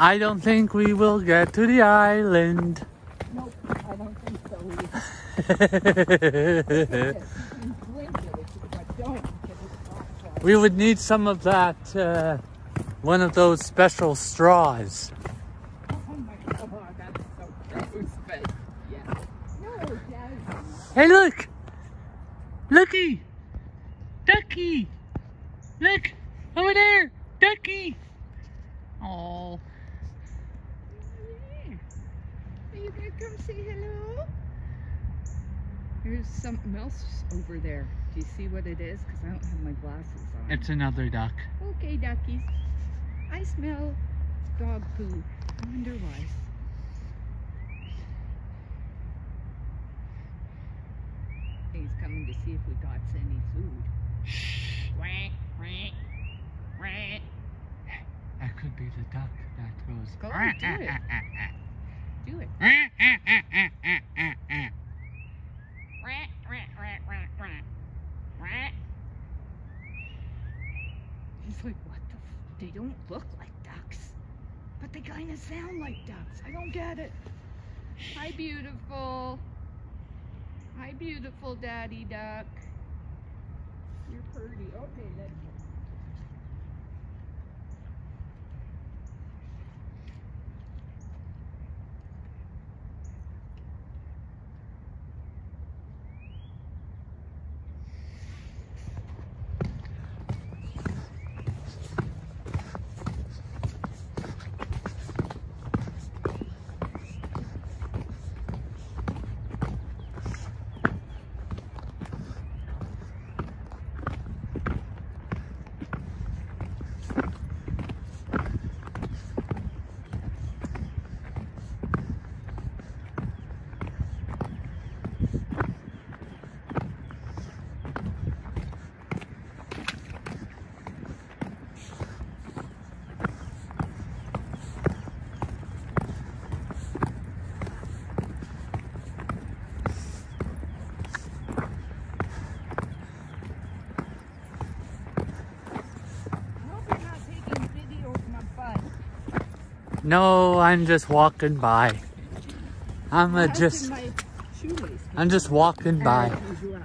I don't think we will get to the island. Nope, I don't think so either. we would need some of that, uh, one of those special straws. Oh god, so gross, yeah. No, Hey, look! Looky! Ducky! Look! Over there! Ducky! Oh. Are you gonna come say hello? There's something else over there. Do you see what it is? Because I don't have my glasses on. It's another duck. Okay, duckies. I smell dog poo. I wonder why. He's coming to see if we got any food. Quack, quack, quack. That could be the duck that goes. Go on, do it. Do it like, what the f- They don't look like ducks. But they kind of sound like ducks. I don't get it. Hi, beautiful. Hi, beautiful daddy duck. You're pretty. Okay, let's go. I hope you're not taking video of my butt. No, I'm just walking by. I'm uh, just. I'm just walking by. As usual.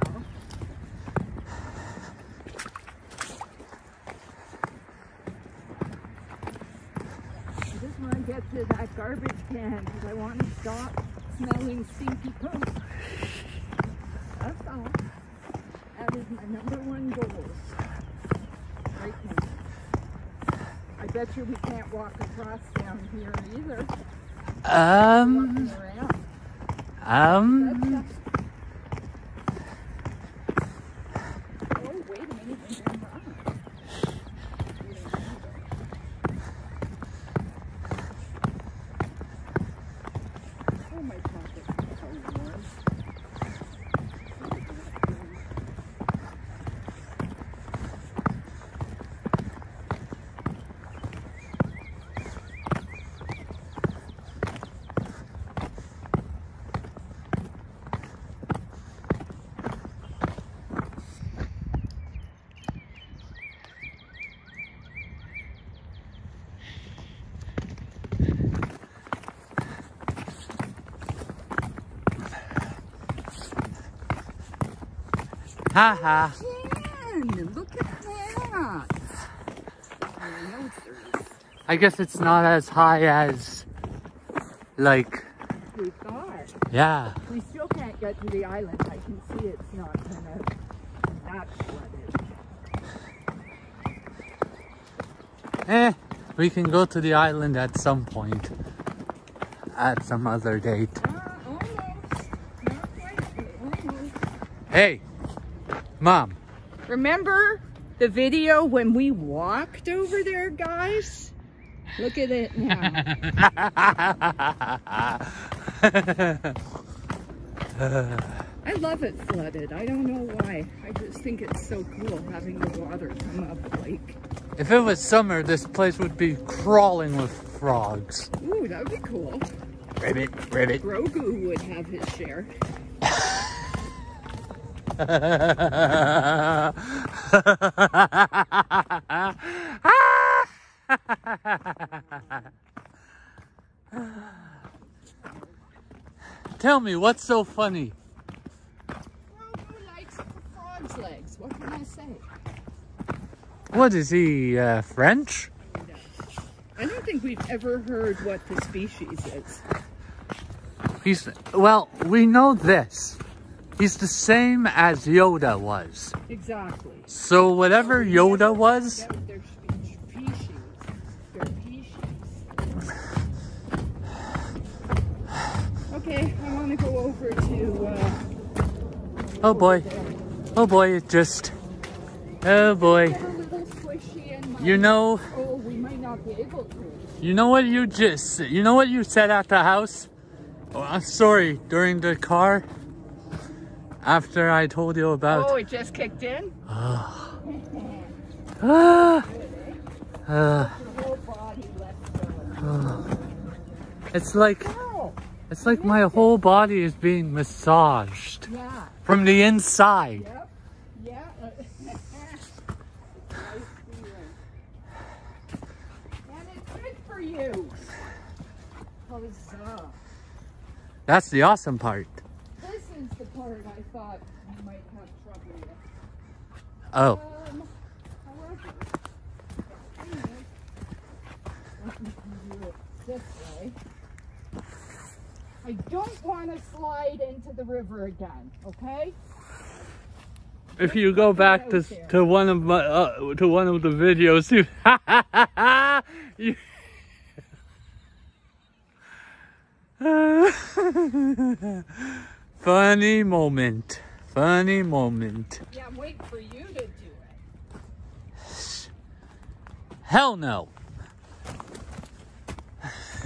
I just want to get to that garbage can because I want to stop smelling stinky poop. That's all. That is my number one goal. Right now. I bet you we can't walk across down here either. Um, Walking around. um, Oh, wait a minute. and then run. Oh, my pocket's so warm. Haha. Jen, look at that. I know there's I guess it's not as high as, like, we thought. yeah. We still can't get to the island. I can see it's not gonna that flooded. Eh, we can go to the island at some point. At some other date. Ah, almost. Not quite, almost. Hey, mom. Remember the video when we walked over there, guys? Look at it now. I love it flooded. I don't know why. I just think it's so cool having the water come up like. if it was summer, this place would be crawling with frogs. Ooh, that would be cool. Ribbit, ribbit. Grogu would have his share. Tell me, what's so funny? What is he, uh, French? No. I don't think we've ever heard what the species is. He's, well, we know this. He's the same as Yoda was. Exactly. So whatever Yoda was, was their species. Their species. Okay, I want to go over to. Uh, oh boy, oh boy, it just, oh boy. get a little squishy in my. You know, Oh, we might not be able to. you know what you just, you know what you said at the house? Oh, I'm sorry, during the car? After I told you about, Oh, it just kicked in. ah, ah, Your whole body left go. it's like, Oh, it's like my whole body is being massaged yeah. from the inside. Yep. Yeah. uh. And it's good for you. Huzzah. That's the awesome part. This is the part I thought you might have trouble with. Oh, Um, however, anyway, let me do it this way. I don't want to slide into the river again, okay? if you go back to to one of my uh, to one of the videos, you, you funny moment, funny moment. Yeah, I'm waiting for you to do it. Hell no.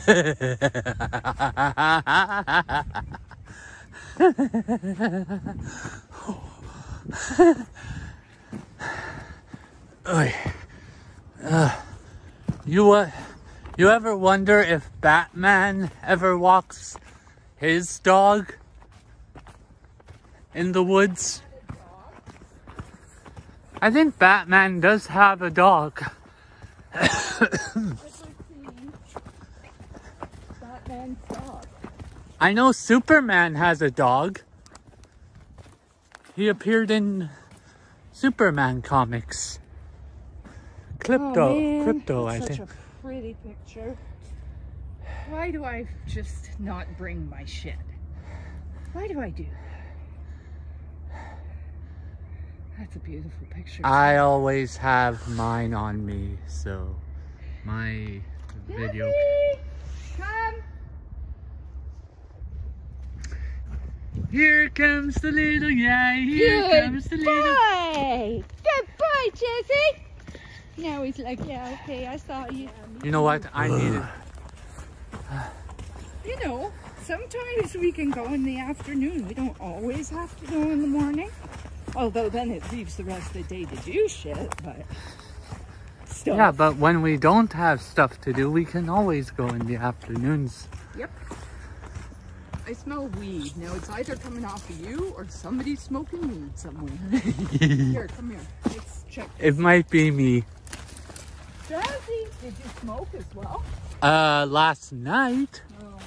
Uh, you what? You ever wonder if Batman ever walks his dog in the woods? I think Batman does have a dog. Batman's dog. I know Superman has a dog. He appeared in Superman comics. Krypto, Oh, Krypto, I such think. a pretty picture. Why do I just not bring my shit? Why do I do that? That's a beautiful picture. I always have mine on me, so my video. Daddy, come. Here comes the little guy. Here Good comes the little. boy. Good boy, Jesse. Now he's like, yeah, okay, I saw you. You know what? I need it. You know, sometimes we can go in the afternoon. We don't always have to go in the morning. Although then it leaves the rest of the day to do shit, but still. Yeah, but when we don't have stuff to do, we can always go in the afternoons. Yep. I smell weed. Now it's either coming off of you or somebody's smoking weed somewhere. here, come here. Let's check. It might be me. Jazzy, did you smoke as well? Uh, last night, Oh,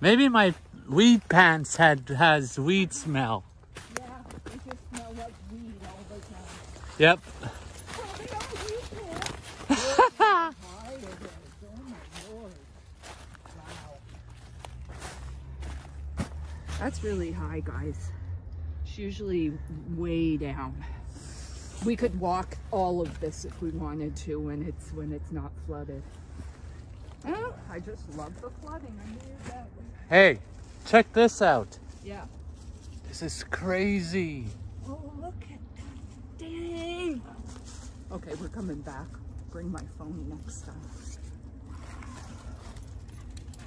maybe my weed pants had has weed smell. yeah. They just smell like weed all the time. Yep. Probably all you do. Look how high it is. Oh my lord. Wow. That's really high, guys. It's usually way down. We could walk all of this if we wanted to when it's when it's not flooded. Oh, I just love the flooding. I knew that. was- Hey, check this out. Yeah. This is crazy. Oh, look. Dang. Okay, we're coming back. Bring my phone next time.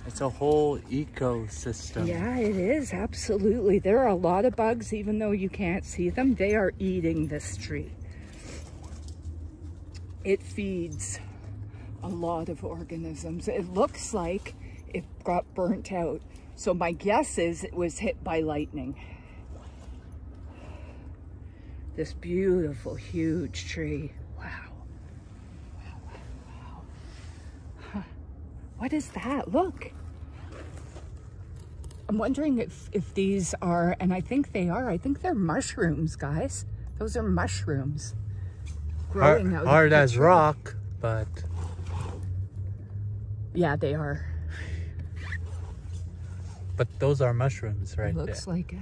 It's a whole ecosystem. Yeah, it is. Absolutely. There are a lot of bugs, even though you can't see them. They are eating this tree. It feeds a lot of organisms. It looks like it got burnt out. So my guess is it was hit by lightning. This beautiful, huge tree. Wow. Wow, wow, wow. Huh. What is that? Look. I'm wondering if, if these are, and I think they are, I think they're mushrooms, guys. Those are mushrooms. Hard, Growing out of hard as rock, but Yeah, they are. but those are mushrooms right Looks there. like it.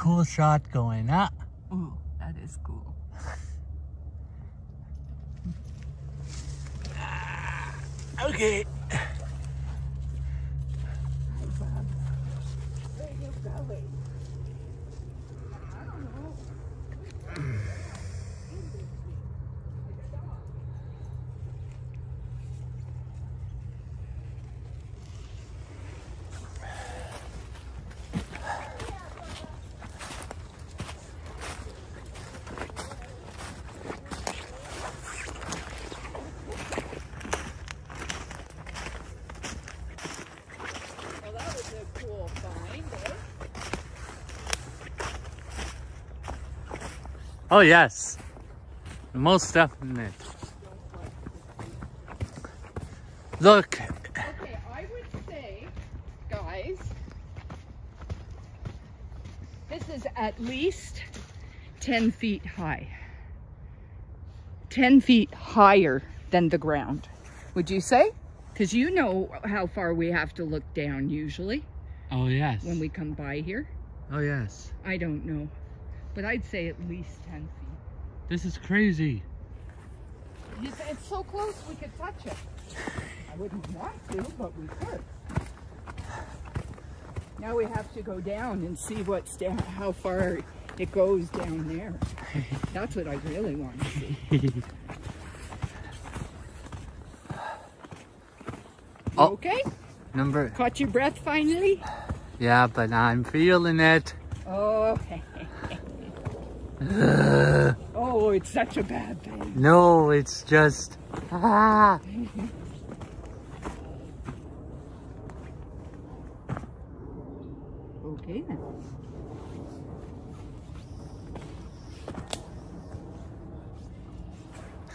Cool shot going up. Ooh, that is cool. Okay. Where you going? I don't know. Well, that was a cool find, eh? Oh yes, most definite. Look, Okay, I would say, guys, this is at least 10 feet high. 10 feet higher than the ground. Would you say? Because you know how far we have to look down usually oh yes, when we come by here. oh yes. I don't know. But I'd say at least 10 feet. This is crazy. It's, so close we could touch it. I wouldn't want to, but we could. Now we have to go down and see what's down, how far it goes down there. That's what I really want to see. Oh. okay? Number, Caught your breath finally? yeah, but I'm feeling it. Oh, oh, it's such a bad thing. No, it's just, ah. Okay then.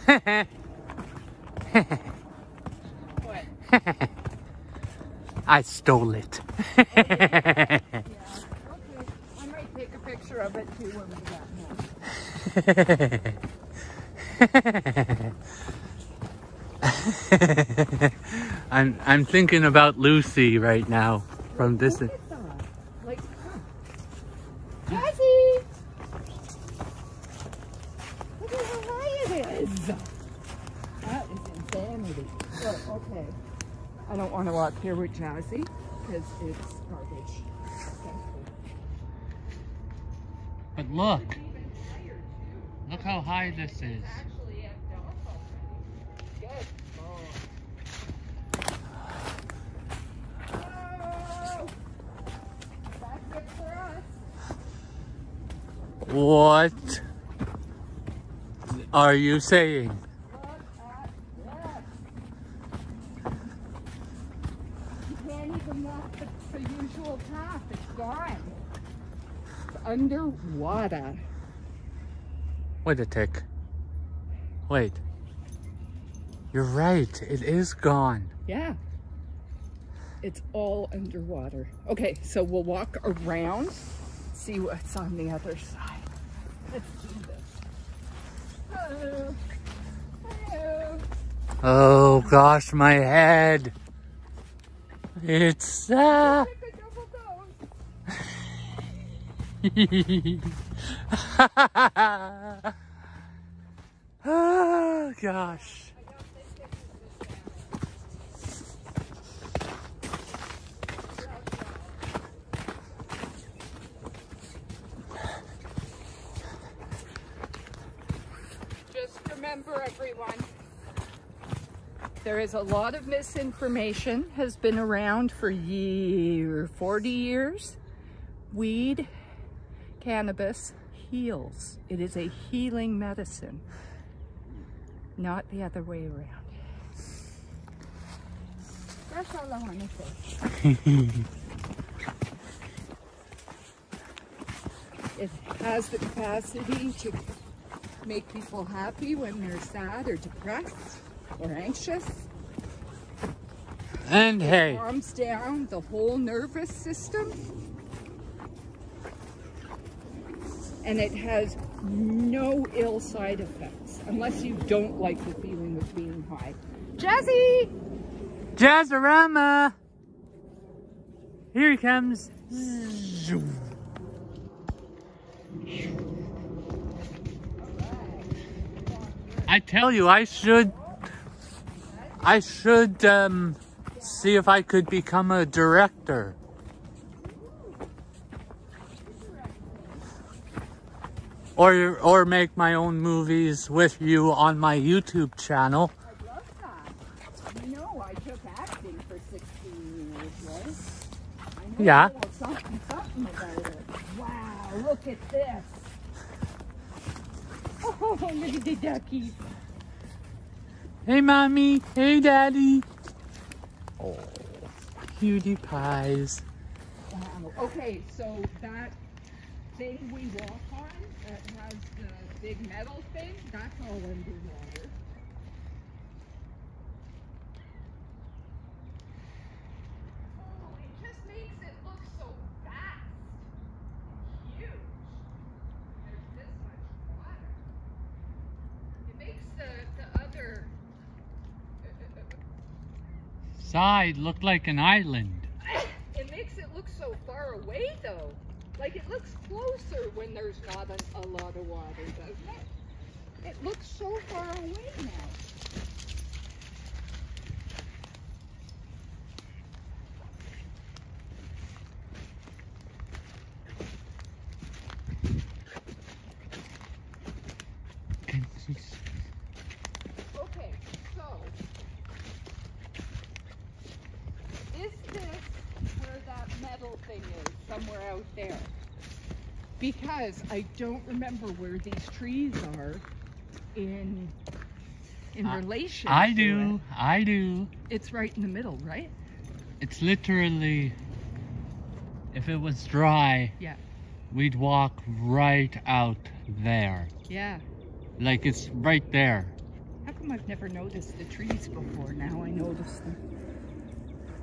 I stole it. Okay. I might take a picture of it too when we get. I'm I'm thinking about Lucy right now from this. Look. Like, huh. Jazzy! Look at how high it is. That is insanity. But, okay. I don't want to walk here with Jazzy because it's garbage. But look, look how high this is. Actually, at Downfall. Good. Oh. That's it for us. What are you saying? Look at this. You can't even walk the, the usual path. It's gone. It's underwater. Wait a tick. Wait. You're right. It is gone. Yeah. It's all underwater. Okay, so we'll walk around, see what's on the other side. Let's do this. Hello. Hello. Oh gosh, my head. It's ah. Oh gosh. Just remember, everyone, there is a lot of misinformation has been around for year, 40 years. Weed, cannabis heals. It is a healing medicine, not the other way around. That's all I want to say. It has the capacity to make people happy when they're sad or depressed or anxious. And hey, calms down the whole nervous system. And it has no ill side effects, unless you don't like the feeling of being high. Jazzy! Jazzarama! Here he comes. I tell you, I should, I should, um, see if I could become a director. Or, or make my own movies with you on my YouTube channel. I love that. You know, I took acting for 16 years, right? I know Yeah. something, something about it. Wow, look at this. Oh, look at the duckies. Hey, mommy. Hey, daddy. Oh, cutie pies. Wow. Okay, so that thing we walk on that has the big metal thing, that's all underwater. Oh, it just makes it look so vast. Huge. There's this much water. It makes the, the other Side looked like an island. It makes it look so far away, though. Like it looks closer when there's not a, a lot of water, doesn't it? It looks so far away now. Can you see? Okay, so is this where that metal thing is? Somewhere out there? Because I don't remember where these trees are in in I- relation. I do. it. I do. It's right in the middle, right? It's literally, if it was dry, Yeah. we'd walk right out there. Yeah. Like it's right there. How come I've never noticed the trees before? Now I notice them.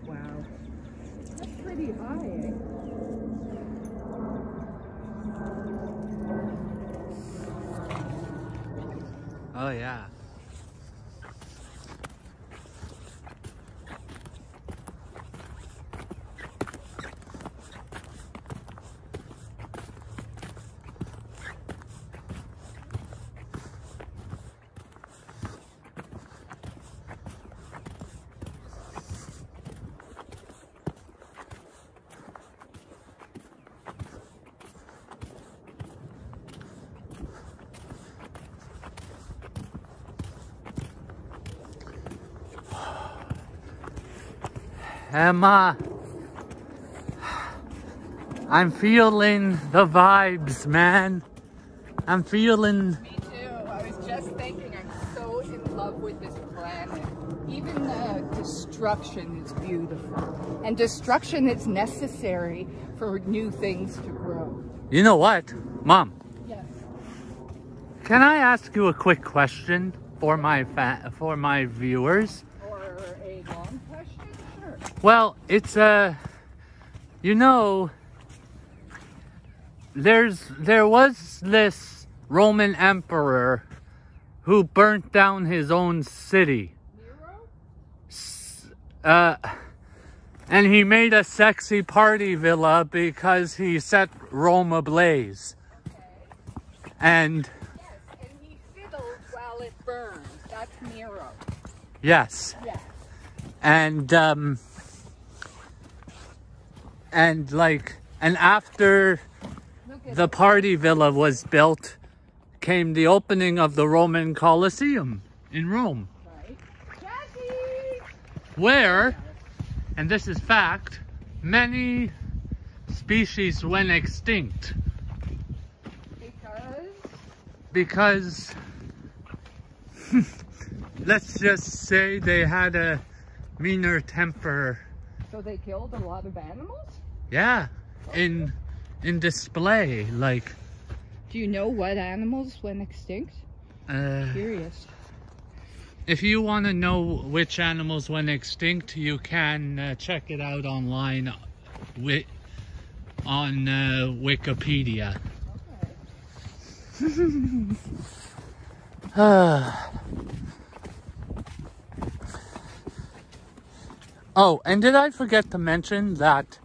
Wow. That's pretty high, eh? Oh yeah. Emma, I'm feeling the vibes, man. I'm feeling. Me too. I was just thinking, I'm so in love with this planet. Even the destruction is beautiful. And destruction is necessary for new things to grow. You know what, Mom? Yes. Can I ask you a quick question for my fa- for my viewers? Or a long question? Sure. Well, it's a, you know, there's there was this Roman emperor who burnt down his own city. Nero? Uh, and he made a sexy party villa because he set Rome ablaze. Okay. And Yes, and he fiddled while it burned. That's Nero. yes, Yes. and um, and like, and after the party villa was built, came the opening of the Roman Colosseum in Rome, right. Where, and this is fact, many species went extinct Because because let's just say they had a meaner temper. so they killed a lot of animals? Yeah, in in display, like Do you know what animals went extinct? uh, Curious. if you want to know which animals went extinct, you can uh, check it out online with on uh, Wikipedia. oh, and did I forget to mention that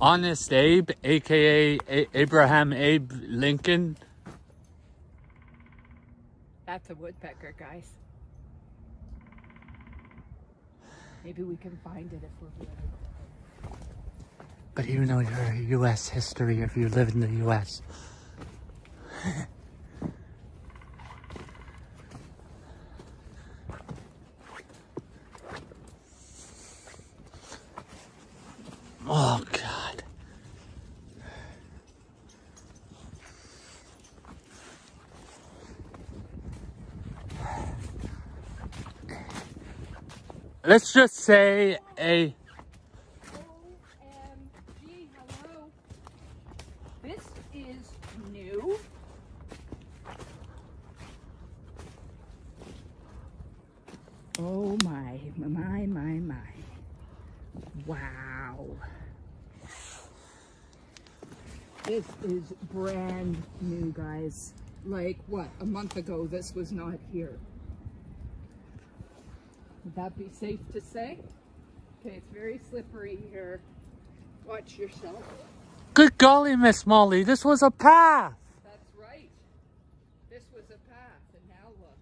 Honest Abe, aka A- Abraham Abe Lincoln, That's a woodpecker, guys. Maybe we can find it if we're really. but you know your U.S. history if you live in the U.S. oh God. Let's just say a OMG, hello. This is new. Oh my, my, my, my. Wow. This is brand new, guys. Like, what, a month ago, this was not here. Would that be safe to say? Okay, it's very slippery here. Watch yourself. Good golly, Miss Molly, this was a path. That's right. This was a path, and now look.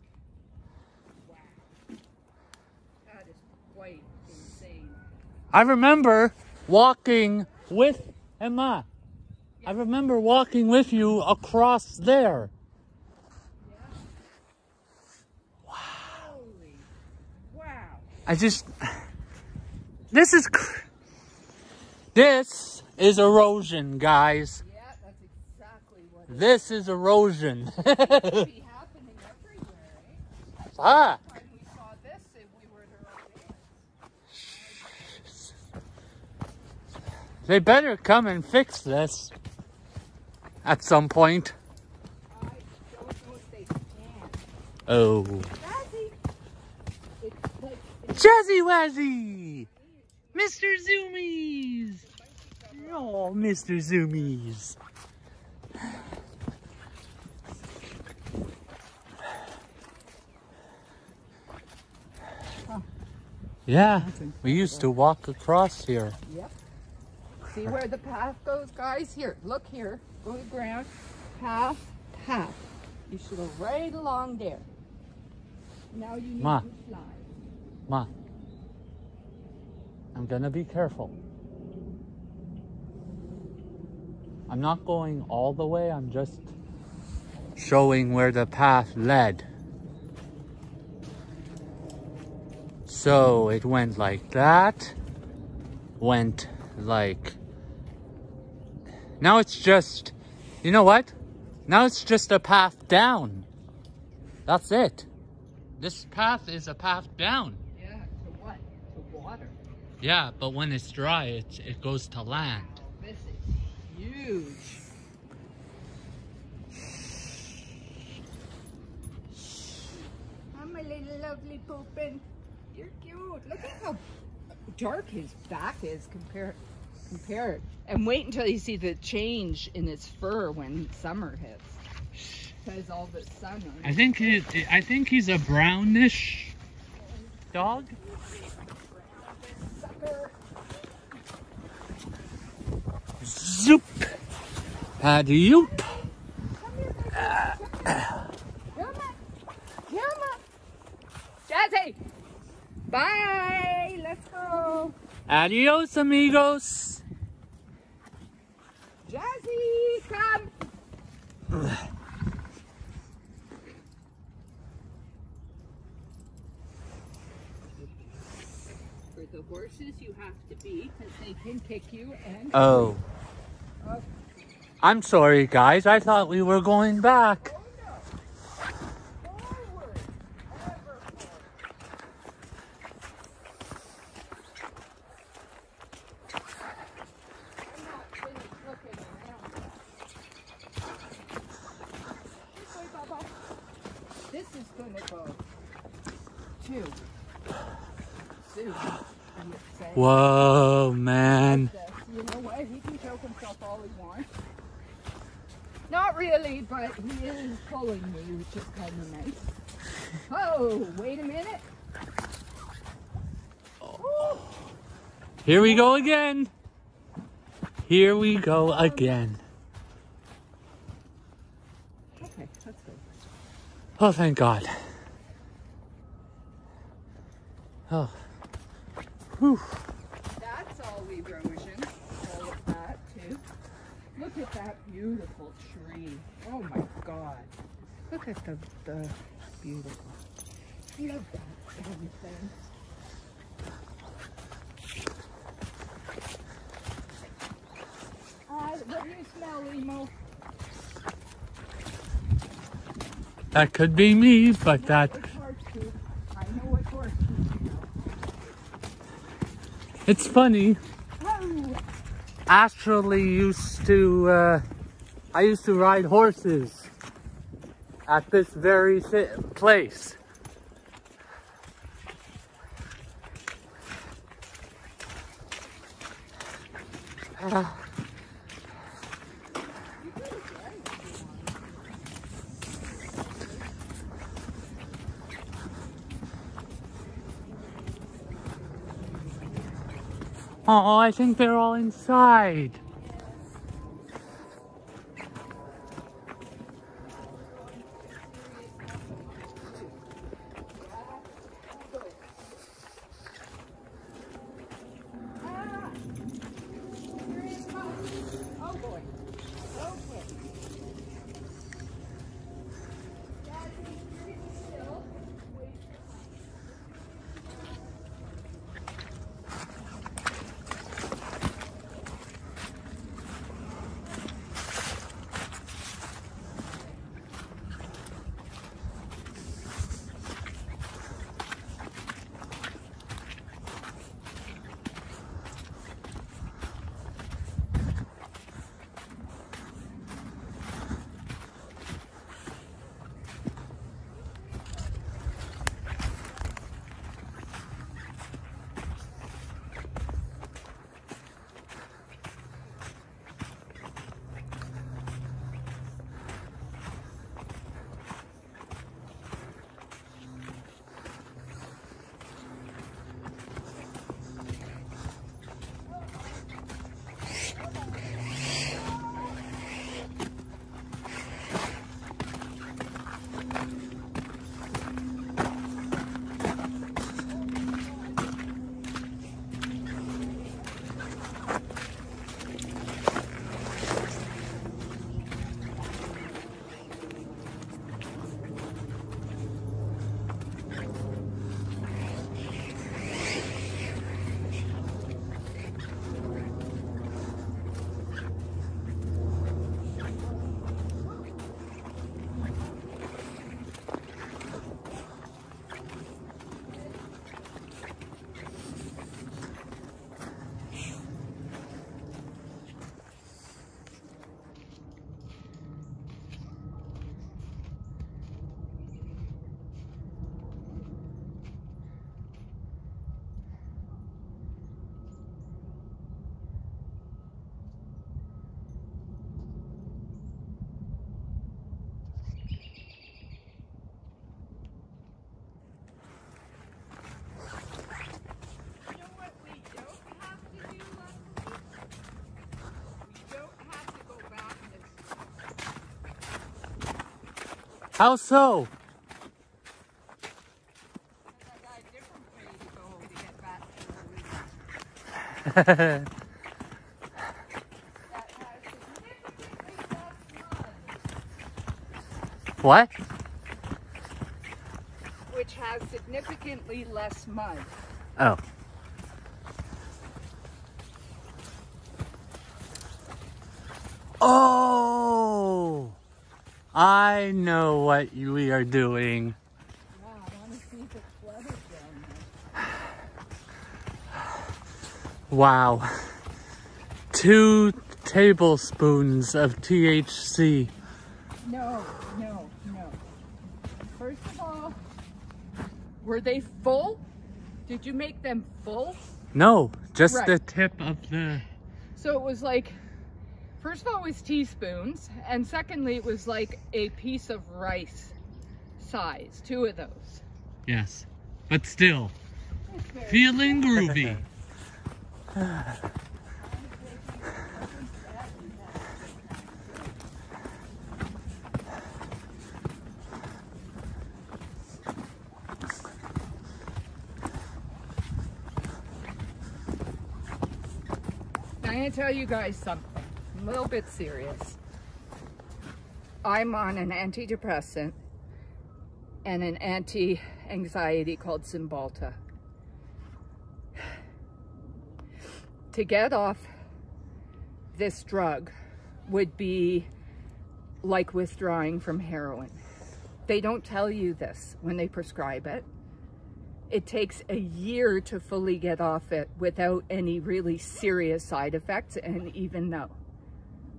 Wow. That is quite insane. I remember walking with Emma. I remember walking with you across there. Holy. Wow. I just. This is. This is erosion, guys. Yeah, that's exactly what it This is erosion. happening everywhere, eh? ah, When we saw this, if we they better come and fix this at some point. I don't know if they can. Oh. Jazzy! It's like, it's Jazzy Wazzy! Mr. Zoomies! Oh, Mr. Zoomies. Yeah, we used to walk across here. Yep. See where the path goes, guys? Here, look here. Go to the ground. Path, path. You should go right along there. Now you need Ma. to slide. Ma, I'm gonna be careful. I'm not going all the way, I'm just showing where the path led. So it went like that, went like. Now it's just. You know what? Now it's just a path down. That's it. This path is a path down. Yeah, to what? To water. Yeah, but when it's dry, it, it goes to land. This is huge. I'm a little lovely poopin'. You're cute. Look at how dark his back is compared compared. And wait until you see the change in his fur when summer hits. Because all the sun on I think it, I think he's a brownish dog. Zoop. Adioop. Come on. Come. Jazzy. Bye. Let's go. Adios, amigos. Jazzy, come. For the horses, you have to be, because they can kick you and. Oh. I'm sorry, guys. I thought we were going back. Forward. Ever forward. I'm not finished looking around. This. Is gonna go. too. Soon. I would say. Whoa, man. This. You know what? He can choke himself all he wants. Not really, but he is pulling me, which is kind of nice. Oh, wait a minute. Woo. Here we go again. Here we go again. Okay, that's good. Oh, thank God. Oh. Whew. That's all we erosion. All of that too. Look at that beautiful tree. Oh my god. Look at the, the beautiful. I love that everything. Uh, That could be me, but that It's funny. Oh, Actually, used to uh, I used to ride horses at this very place. Oh, I think they're all inside. Less so? what? Which has significantly less mud. Oh! I know what we are doing. Wow, I want to see if it's flooded down Wow. Two tablespoons of THC. No, no, no. First of all, Were they full? Did you make them full? No, just Right. the tip of the. So it was like, first of all, it was teaspoons, and secondly, it was like a piece of rice size, two of those. Yes. But still, feeling groovy. I'm gonna tell you guys something a little bit serious. I'm on an antidepressant and an anti-anxiety called Cymbalta. To get off this drug would be like withdrawing from heroin. They don't tell you this when they prescribe it. It takes a year to fully get off it without any really serious side effects. And even though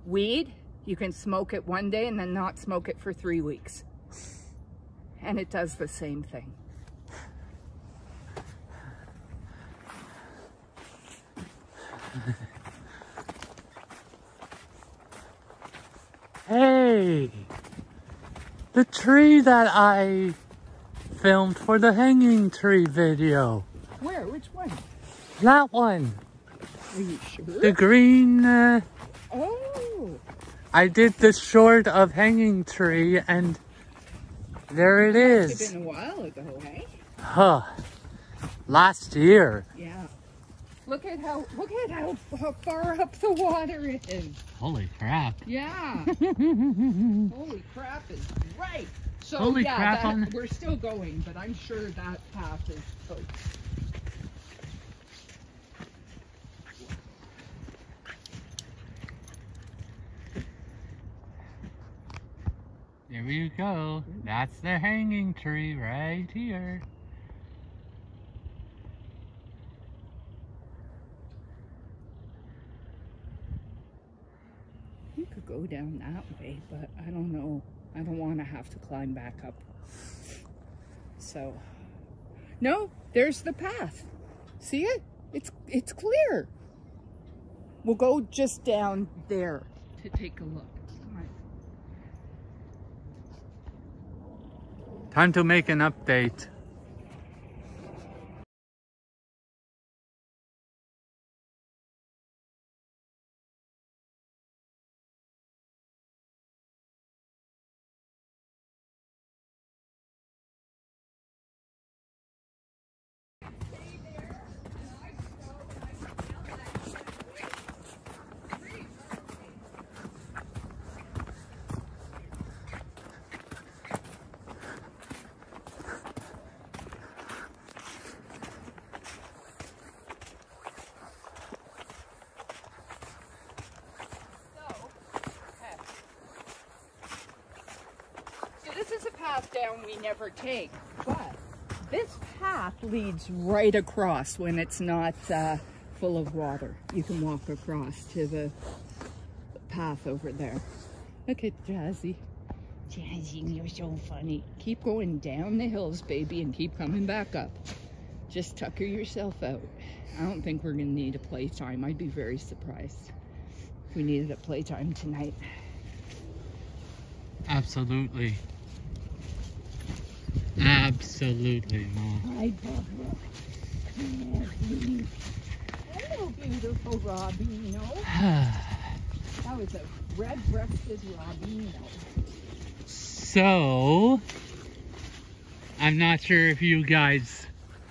weed, you can smoke it one day and then not smoke it for three weeks. And it does the same thing. Hey! The tree that I filmed for the hanging tree video. Where? Which one? That one. Are you sure? The green. Uh, I did the short of hanging tree and there it it's is. been a while ago, eh? Huh. Last year. Yeah. Look at how look at how, how far up the water is. Holy crap. Yeah. Holy crap is right. So Holy yeah, crap that- on- we're still going, but I'm sure that path is closed. There you go. That's the hanging tree right here. You could go down that way, but I don't know. I don't want to have to climb back up. So, no, there's the path. See it? It's it's clear. We'll go just down there to take a look. Come on. Time to make an update. So this is a path down we never take, but this path leads right across when it's not uh, full of water. You can walk across to the path over there. Look at Jazzy. Jazzy, you're so funny. Keep going down the hills, baby, and keep coming back up. Just tucker yourself out. I don't think we're gonna need a playtime. I'd be very surprised if we needed a playtime tonight. Absolutely. Absolutely, Mom. Hi, Barbara. Hello, beautiful Robino. That was a red-breasted Robino. So, I'm not sure if you guys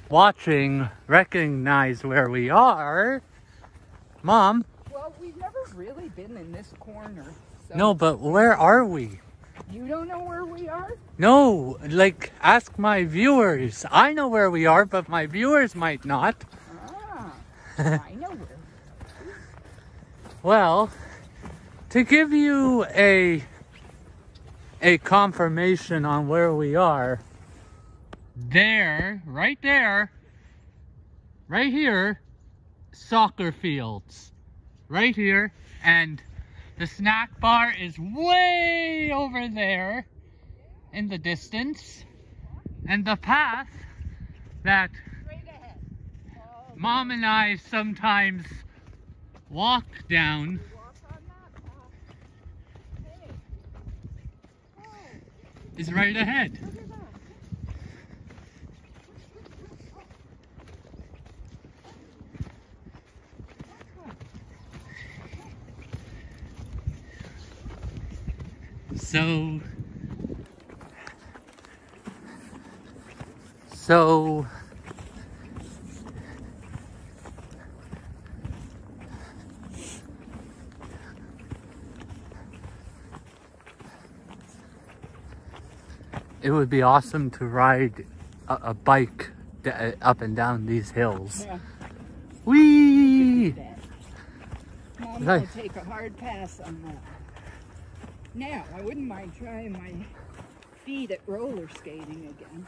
watching recognize where we are. Mom, Well, we've never really been in this corner. So no, but where are we? You don't know where we are? No, like, ask my viewers. I know where we are, but my viewers might not. Ah, I know where. Well, to give you a a confirmation on where we are, there, right there, right here, soccer fields. Right here, and the snack bar is way over there in the distance, and the path that mom and I sometimes walk down. Is right ahead. So, so, it would be awesome to ride a, a bike uh, up and down these hills. Yeah. Whee! Mom will take a hard pass on that. Now, I wouldn't mind trying my feet at roller skating again.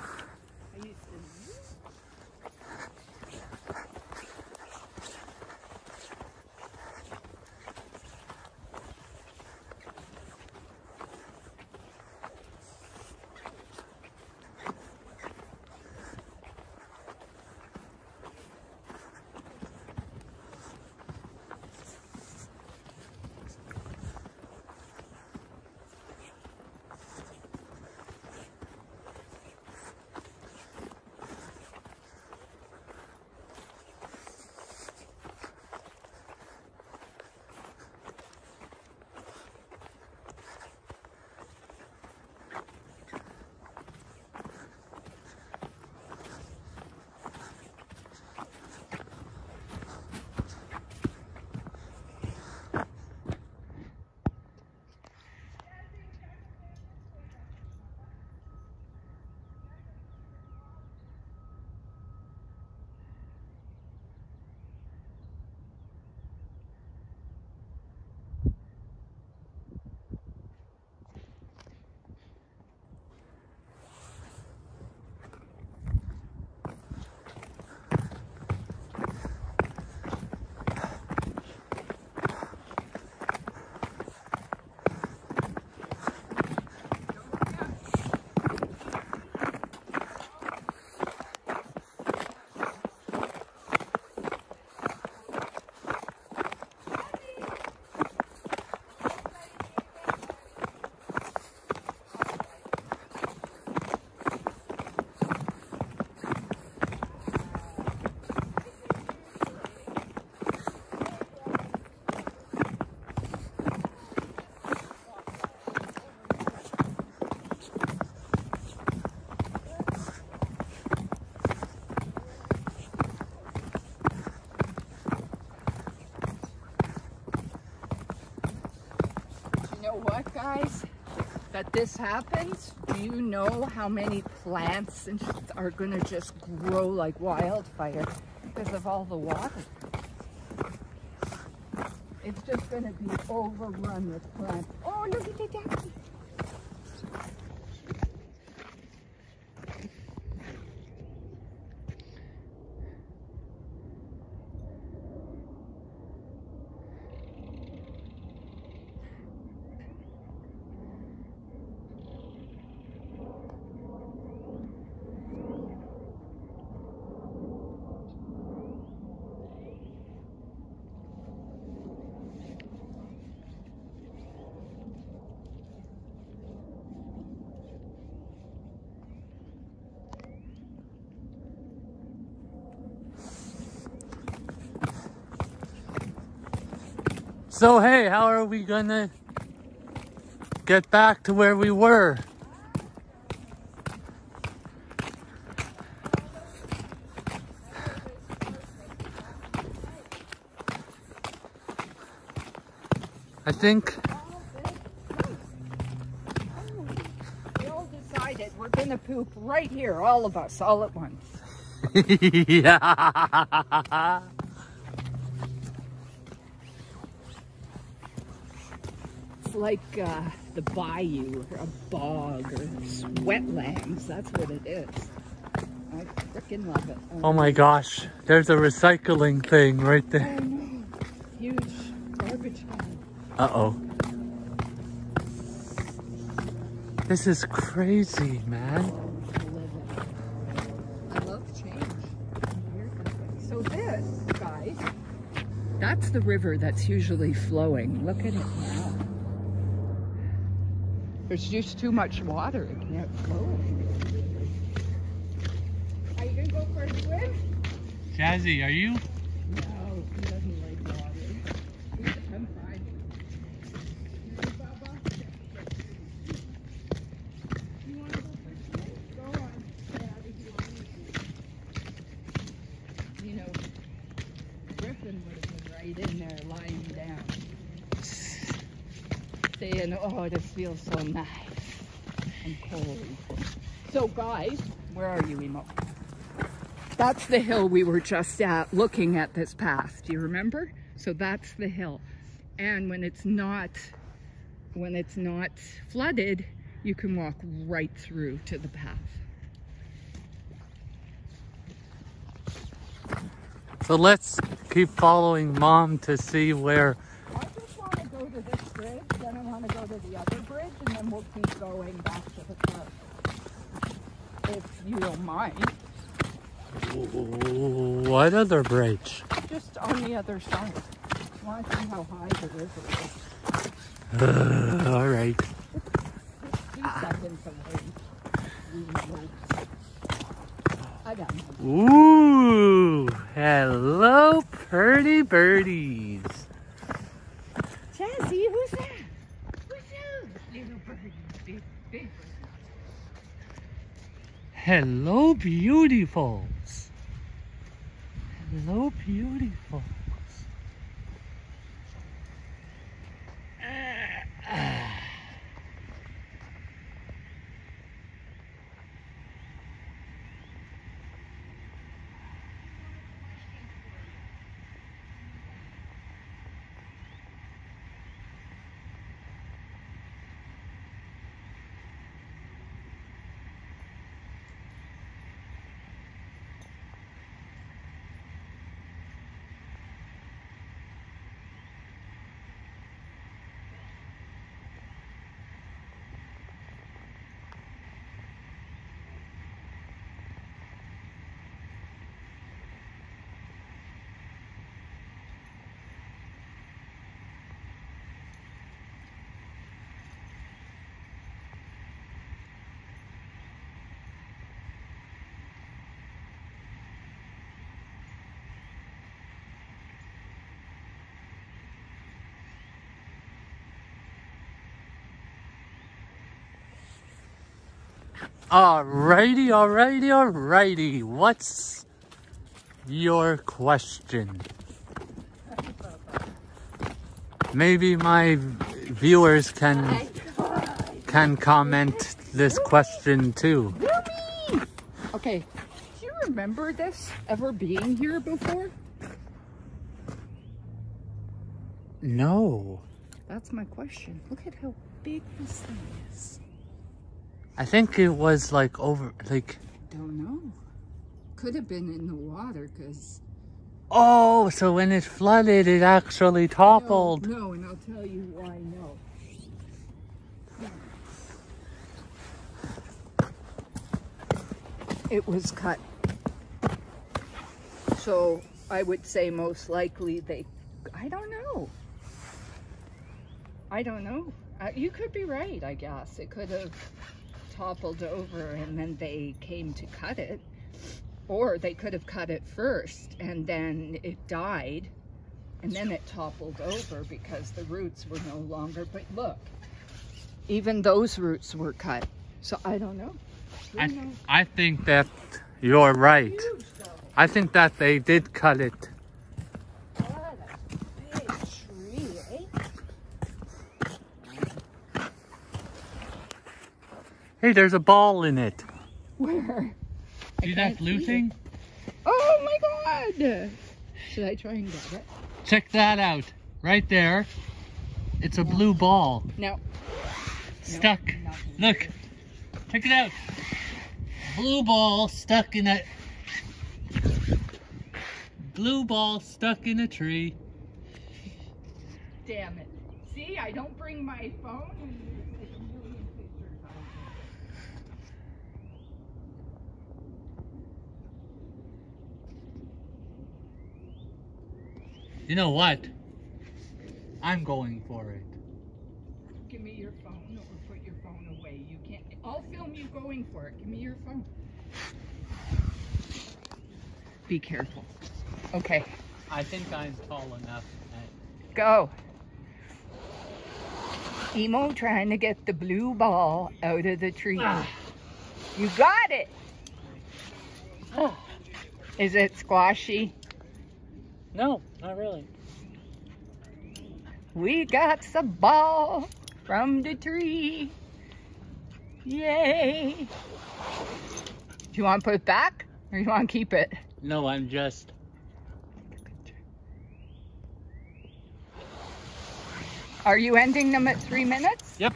That this happens, do you know how many plants are gonna just grow like wildfire because of all the water? It's just gonna be overrun with plants. Oh, look at the ducky. So hey, how are we gonna get back to where we were? I think We all decided we're gonna poop right here, all of us, all at once. yeah. like uh, the bayou or a bog or wetlands. That's what it is. I freaking love it. Um, oh my gosh, there's a recycling thing right there. Huge garbage can. Uh-oh. This is crazy, man. I love. I love change. So this, guys, that's the river that's usually flowing. Look at it. There's just too much water. It can't flow. Are you gonna go for a swim? Jazzy, are you? No, he doesn't like water. He's- I'm fine. You, Bubba? You wanna go for a swim? Go on, Dad, if you want to. You know, Griffin would have been right in there lying down. Saying, this feels so nice and cold. So guys, where are you, Emo? That's the hill we were just at looking at this path. Do you remember? So that's the hill. And when it's not when it's not flooded, you can walk right through to the path. So let's keep following mom to see where. I just want to go to this bridge, then I want to go to the other bridge, and then we'll keep going back to the park. If you don't mind. What other bridge? Just on the other side. I want to see how high the river is. Uh, all right. Two seconds away. We will- I got no Ooh, hello, pretty birdies. Jazzy, who's that? Who's those little birdies? Big, big birdies. Hello, beautifuls. Hello, beautifuls. Ah, ah. Alrighty, alrighty, alrighty. What's your question? Maybe my viewers can can comment this question too. Okay, do you remember this ever being here before? No. That's my question. Look at how big this thing is. I think it was like over like I Don't know. Could have been in the water because oh, so when it flooded it actually toppled. No, no, and I'll tell you why no. It was cut. So I would say most likely they, I don't know. I don't know. You could be right, I guess. It could have toppled over and then they came to cut it. Or they could have cut it first and then it died and then it toppled over because the roots were no longer. But look, even those roots were cut. So I don't know. I, knows? I think that you're right. I think that they did cut it. What a big tree, eh? Hey, there's a ball in it. Where? I See that blue see it. thing? Oh my god! Should I try and get it? Check that out. Right there. It's a blue ball. No. Stuck. nothing. Look. Check it out. Blue ball stuck in a blue ball stuck in a tree. Damn it. See, I don't bring my phone and there's like a million pictures out there. You know what? I'm going for it. Give me your phone or put your phone away. You can't. I'll film you going for it. Give me your phone. Be careful. Okay, I think I'm tall enough. go. Emo trying to get the blue ball out of the tree. Ah. You got it. Is it squashy? No, not really. We got the ball from the tree. Yay. Do you want to put it back or you want to keep it? No, I'm just. Are you ending them at three minutes? Yep.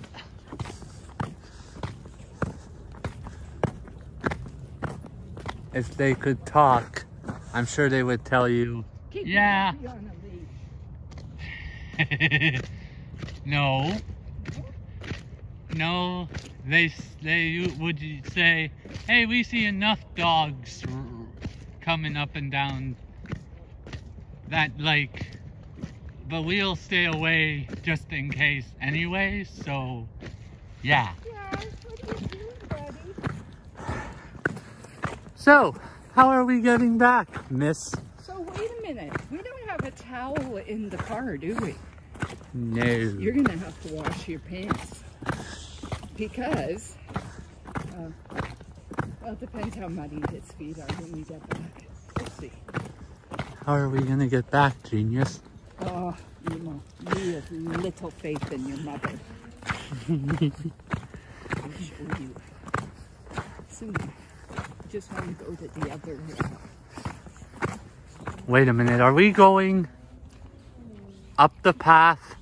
If they could talk, I'm sure they would tell you. Yeah. the puppy on a leash. no. No, they they would say, "Hey, we see enough dogs coming up and down that lake, but we'll stay away just in case anyway." So, yeah. Yes, what are you doing. So, how are we getting back, Miss? So wait a minute. We don't have a towel in the car, do we? No. You're gonna have to wash your pants because, uh, well, it depends how muddy his feet are when we get back. We'll see. How are we gonna get back, genius? Oh, you know, you have little faith in your mother. I'll show you soon. Just want to go to the other. Wait a minute, are we going up the path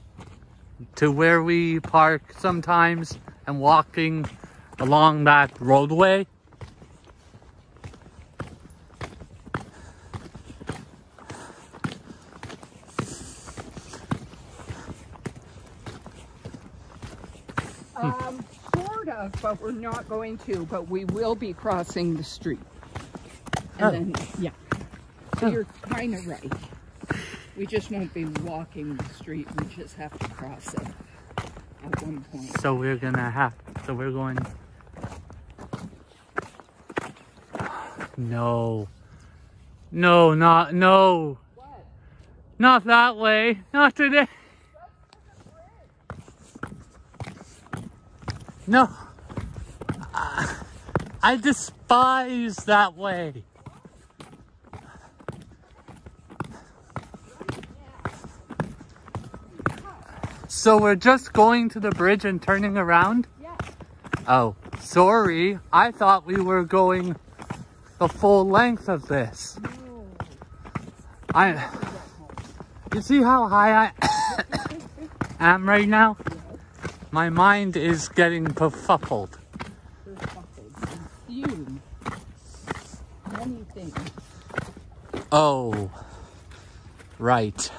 to where we park sometimes and walking along that roadway? Um, sort of, but we're not going to. But we will be crossing the street. And Oh. then, yeah. You're kind of right. We just won't be walking the street. We just have to cross it at one point. So we're gonna have, so we're going. No. No, not, no. What? Not that way. Not today. No. I- I despise that way. So we're just going to the bridge and turning around? Yeah. Oh, sorry. I thought we were going the full length of this. No. I. You see how high I am right now? My mind is getting befuddled. There's buckles and fume. Many things. Oh, right. So,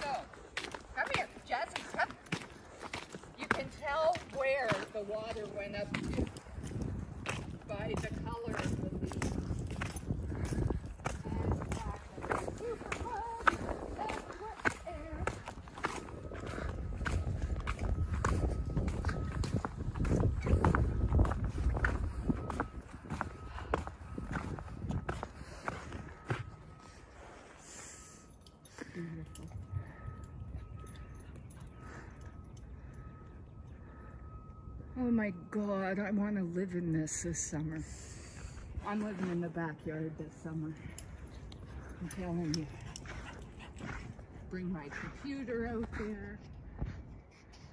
So, come here, Jazzy, come. You can tell where the water went up to by the color of the leaves. Beautiful. Oh my god, I want to live in this this summer. I'm living in the backyard this summer. I'm telling you. bring my computer out there,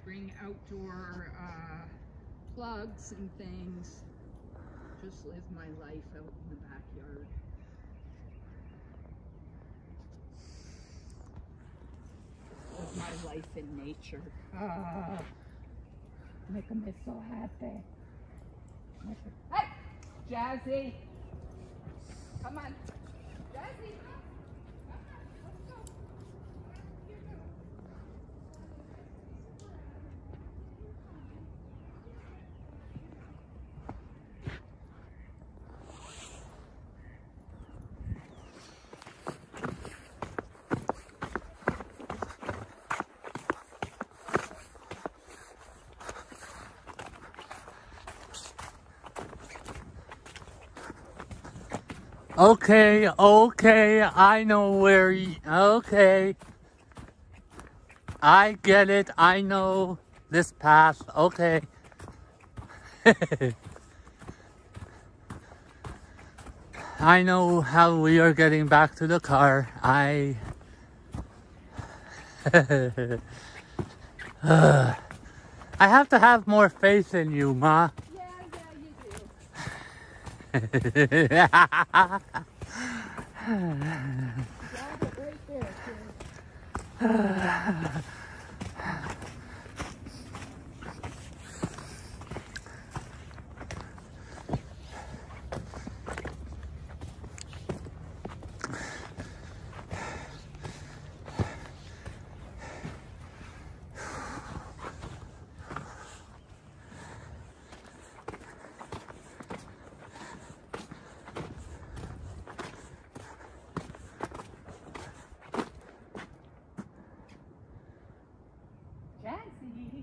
bring outdoor uh, plugs and things. Just live my life out in the backyard. Live my life in nature. Ah, making me so happy. Hey, Jazzy, come on. Jazzy, Okay, okay, I know where you, okay. I get it, I know this path, okay. I know how we are getting back to the car. I. I have to have more faith in you, Ma. Yeah, yeah, you do. Got it right there, kid. Jazzy.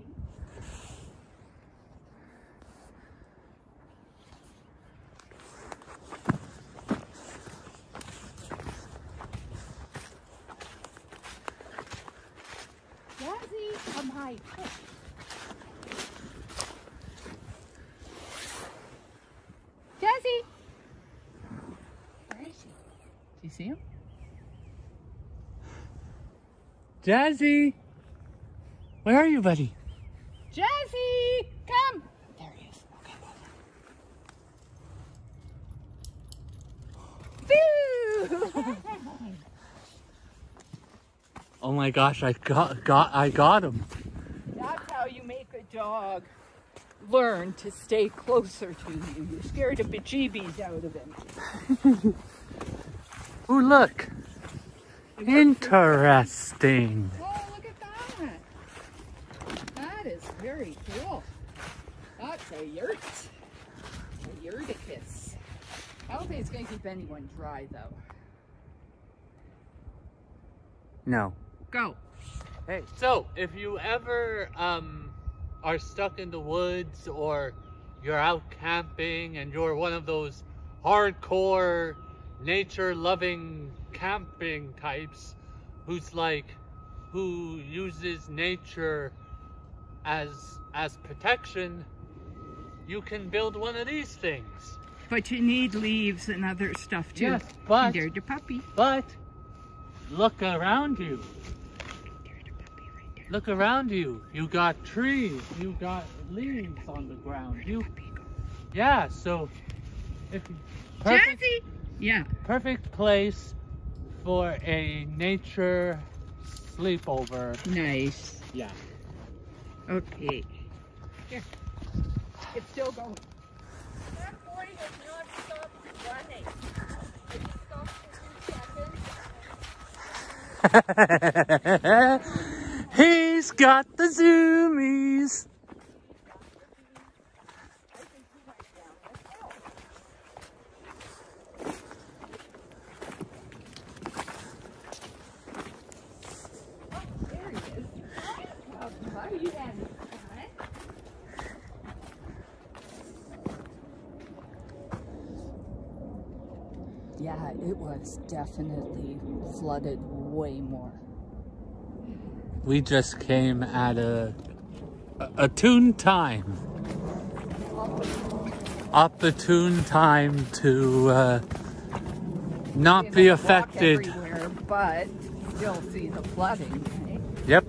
Jazzy, come hide. Quick. Jazzy. Where is she? Do you see him? Jazzy! Where are you, buddy? Jazzy, come. There he is. Okay. Boo! Oh my gosh, I got got I got him. That's how you make a dog learn to stay closer to you. You scared the bejeebies out of him. Oh look. Interesting. Oh, look at that. That is very cool. That's a yurt. A yurticus. I don't think it's going to keep anyone dry, though. No. Go. Hey, so if you ever um are stuck in the woods or you're out camping and you're one of those hardcore nature loving camping types who's like who uses nature as as protection, you can build one of these things. But you need leaves and other stuff, too. Yes, but There's the puppy. but look around you. There's the puppy right. Look around you. You got trees. You got leaves on the ground. You, yeah. So, if perfect, Jazzy! Yeah. perfect place for a nature sleepover. Nice. Yeah. Okay. Here. It's still going. That boy has not stopped running. It stopped for two seconds. He's got the zoomies. I think he went down myself. Oh, there he is. Well, how you having fun? Yeah, it was definitely flooded way more. We just came at a tune time. Opportune time to uh, not be affected. but still see the flooding. eh? Yep.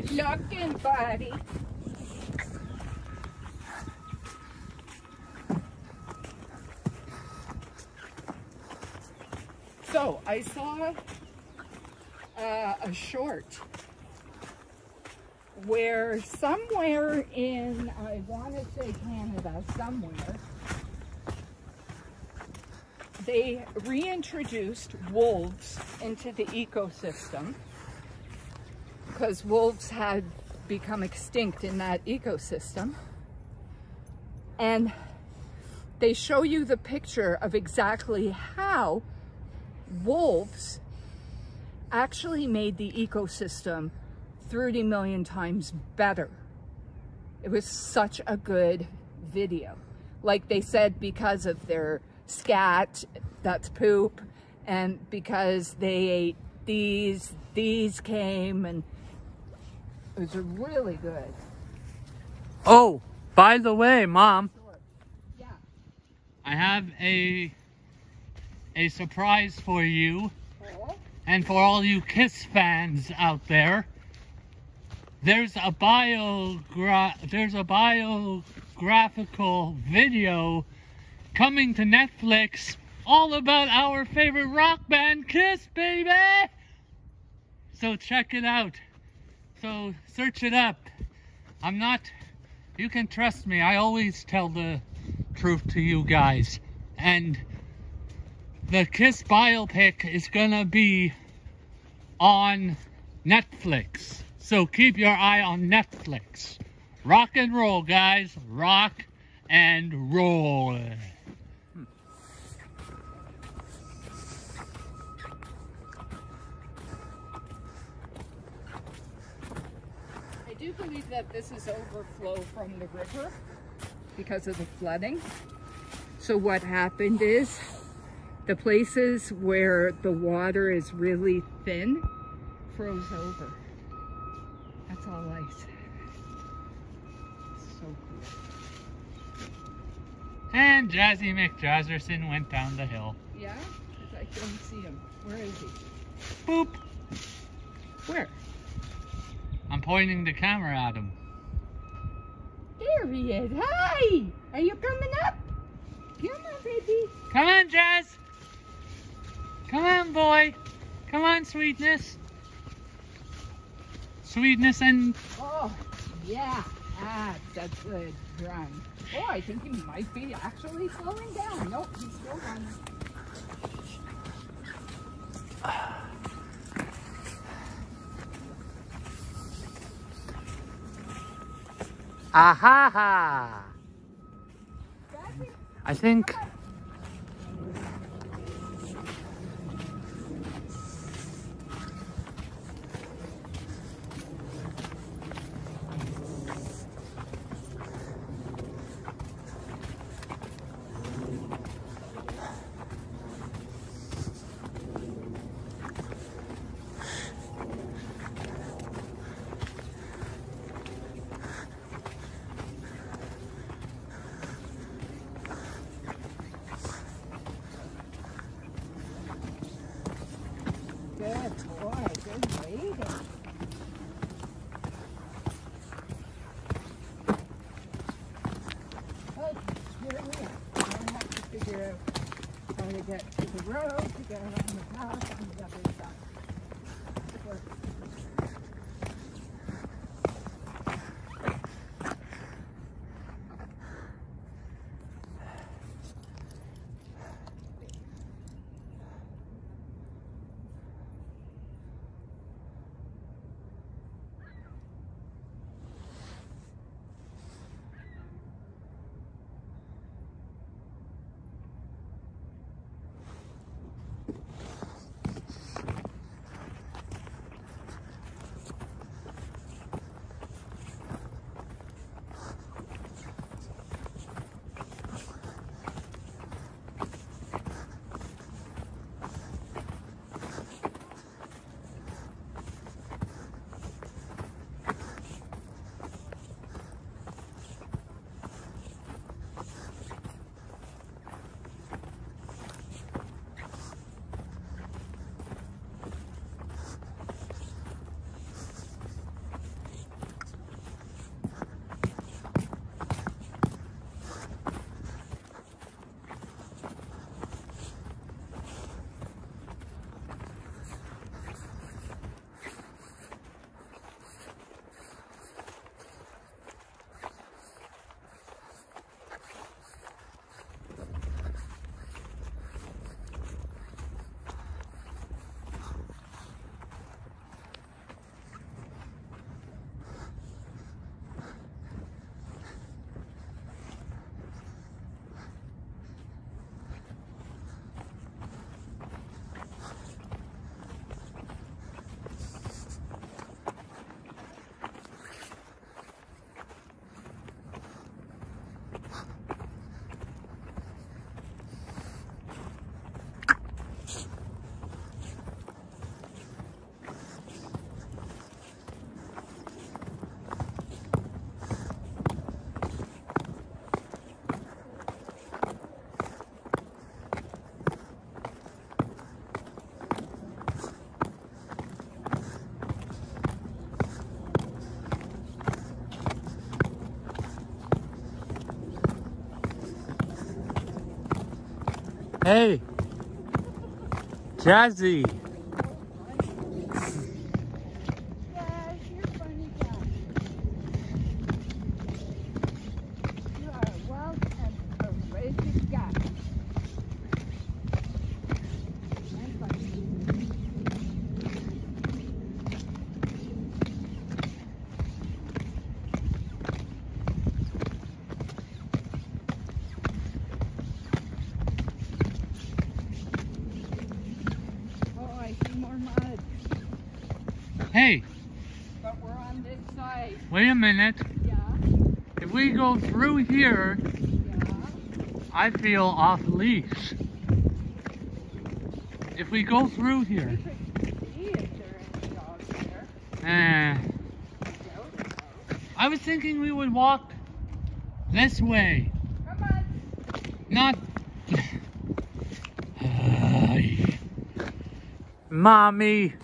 Good looking, buddy. So I saw uh, a short where somewhere in, I want to say Canada, somewhere, they reintroduced wolves into the ecosystem because wolves had become extinct in that ecosystem. And they show you the picture of exactly how wolves actually made the ecosystem 30 million times better. It was such a good video. Like they said, because of their scat, that's poop, and because they ate these, these came, and it was really good. Oh, by the way, Mom, Yeah. I have a a surprise for you Oh, and for all you Kiss fans out there. There's a biogra there's a biographical video coming to Netflix all about our favorite rock band Kiss, baby. So check it out. So search it up. I'm not you can trust me. I always tell the truth to you guys. And the Kiss biopic is gonna be on Netflix. So keep your eye on Netflix. Rock and roll, guys. Rock and roll. Believe that this is overflow from the river because of the flooding. So what happened is the places where the water is really thin froze over. That's all ice. So cool. And Jazzy McJazzerson went down the hill. Yeah? I couldn't see him. Where is he? Boop. Where? I'm pointing the camera at him. There he is. Hi! Are you coming up? Come on, baby. Come on, Jazz. Come on, boy. Come on, sweetness. Sweetness and Oh, yeah. Ah, that's good run. Oh, I think he might be actually slowing down. Nope, he's still running. Aha I think Hey. Jazzy. Yes, you're funny guy. You are a wild and courageous guy. And funny. Oh, I see more mud. Hey, But we're on this side. wait a minute. Yeah, If we go through here, yeah. I feel off leash. If we go through here, could see if there are any dogs there. eh. I was thinking we would walk this way, Come on. not. Mommy. Yes.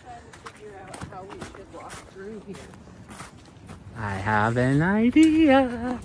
Trying to figure out how we should walk through here. I have an idea.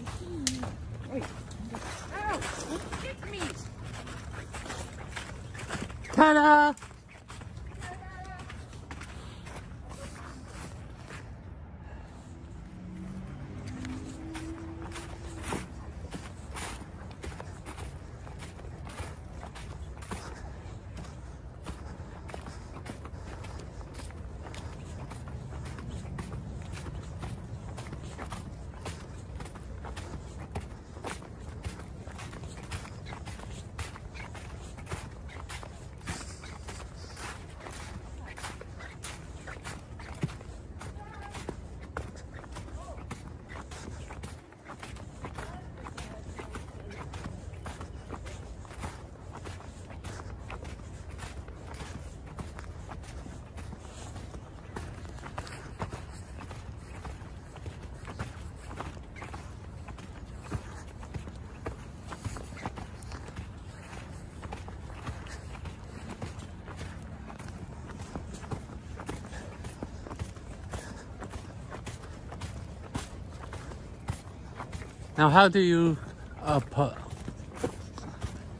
Now, how do you oppo-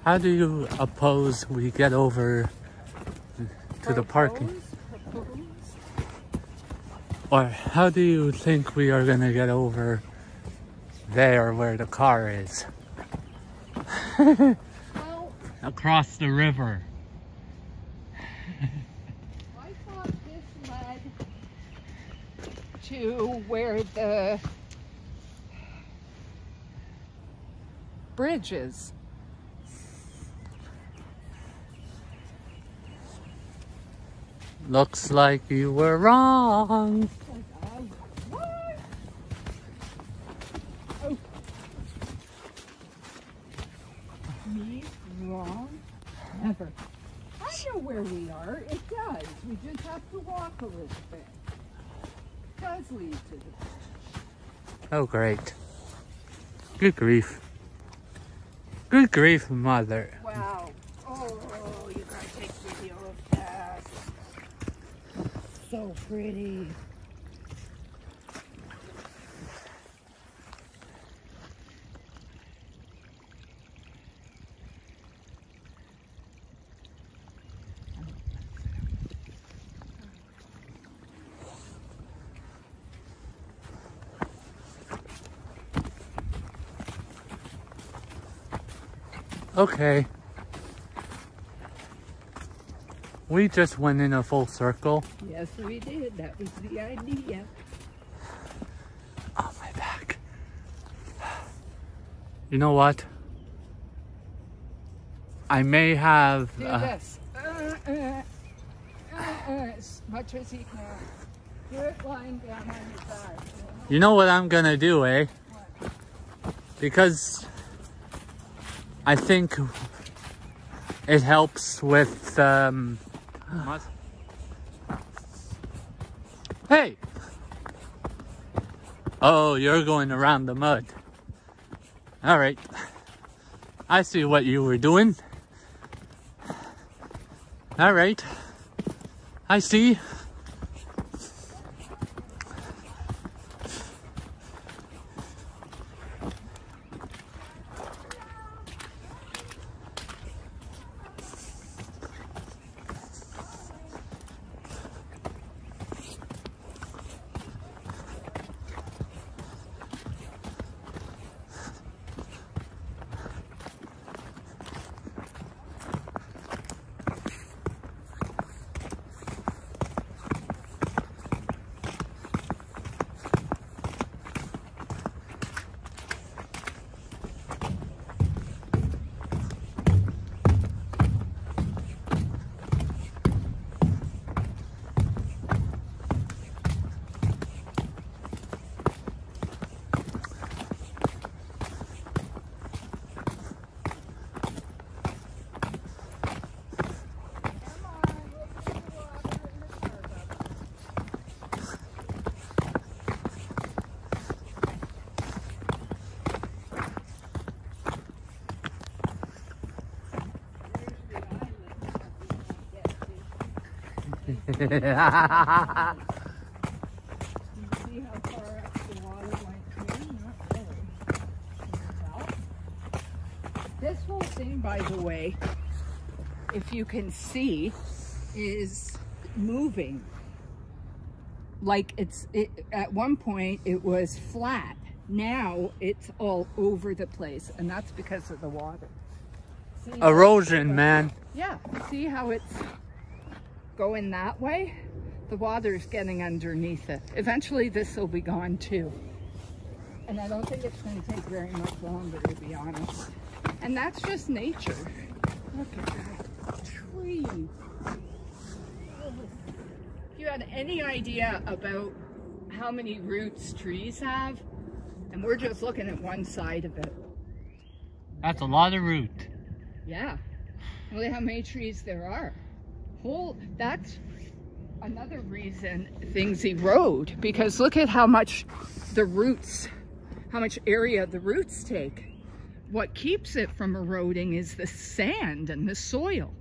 How do you oppose we get over to the parking? Or how do you think we are gonna get over there where the car is? Well, Across the river. I thought this led to where the Looks like you were wrong. What? Oh. Me wrong? Never. I know where we are. It does. We just have to walk a little bit. It does lead to the Oh, great. Good grief. Grief, mother. Wow. Oh, you gotta take video of that. So pretty. Okay. We just went in a full circle. Yes, we did. That was the idea. Oh, my back. You know what? I may have. Do uh, this. Uh, uh, uh, uh, as much as you can. Do it lying down on your side. You know what I'm gonna do, eh? What? Because I think it helps with um Hey! Oh, you're going around the mud. Alright. I see what you were doing. Alright. I see. This whole thing, by the way, if you can see, is moving. Like it's it at one point it was flat. Now it's all over the place, and that's because of the water. See Erosion, man. yeah, see how it's going that way? The water's getting underneath it. Eventually this will be gone too. And I don't think it's going to take very much longer to be honest. And that's just nature. Look at that tree. If you had any idea about how many roots trees have, and we're just looking at one side of it. That's a lot of root. Yeah. Look how many trees there are. Whole that's another reason things erode because look at how much the roots how much area the roots take. What keeps it from eroding is the sand and the soil.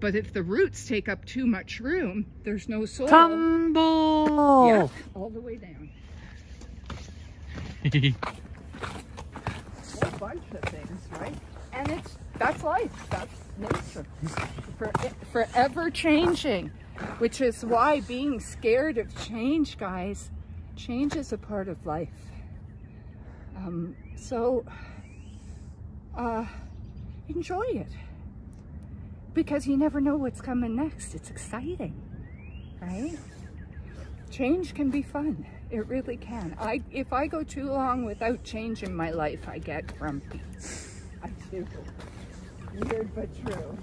But if the roots take up too much room, there's no soil. Tumble! Yeah, all the way down. whole bunch of things, right? And it's that's life. That's nature. For, forever changing, which is why being scared of change, guys, change is a part of life. Um, so uh, enjoy it because you never know what's coming next. It's exciting, right? Change can be fun. It really can. I if I go too long without change in my life, I get grumpy. I do. Weird but true.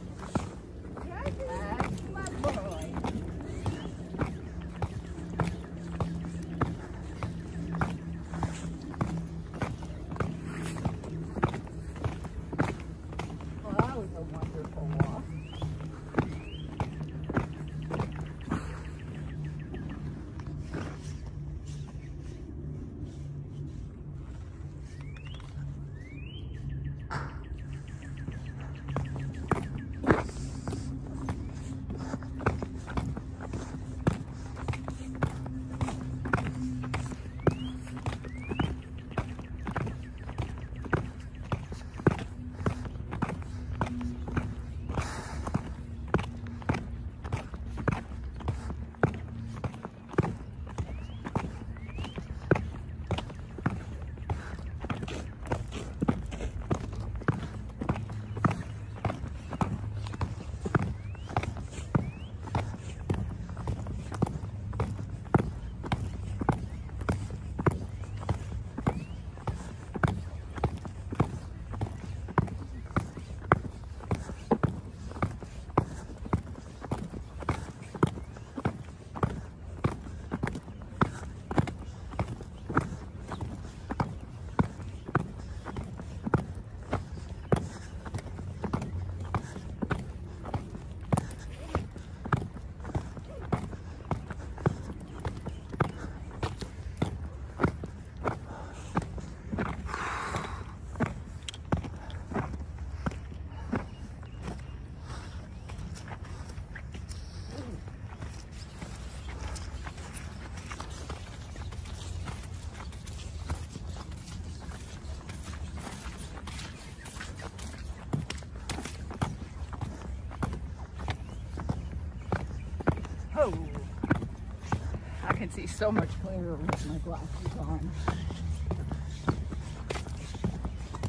See so much clearer with my glasses on.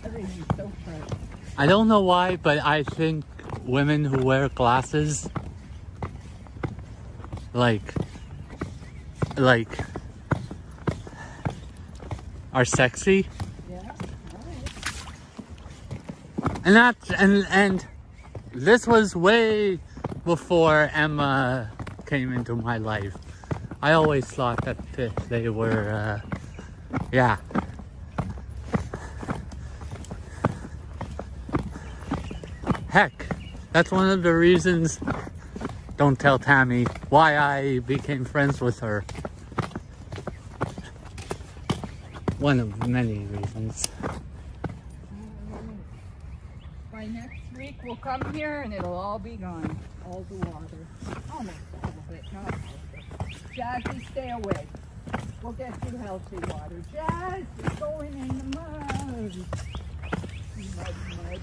Everything's so bright. I don't know why, but I think women who wear glasses, like, like, are sexy. Yeah, right. And that, and, and this was way before Emma came into my life. I always thought that th- they were, uh, yeah. Heck, that's one of the reasons, don't tell Tammy, why I became friends with her. One of many reasons. By next week, we'll come here and it'll all be gone. All the water. Almost all of it, not all of it. Jazzy, stay away. We'll get you healthy water. Jazz, you're going in the mud. Mud, mud.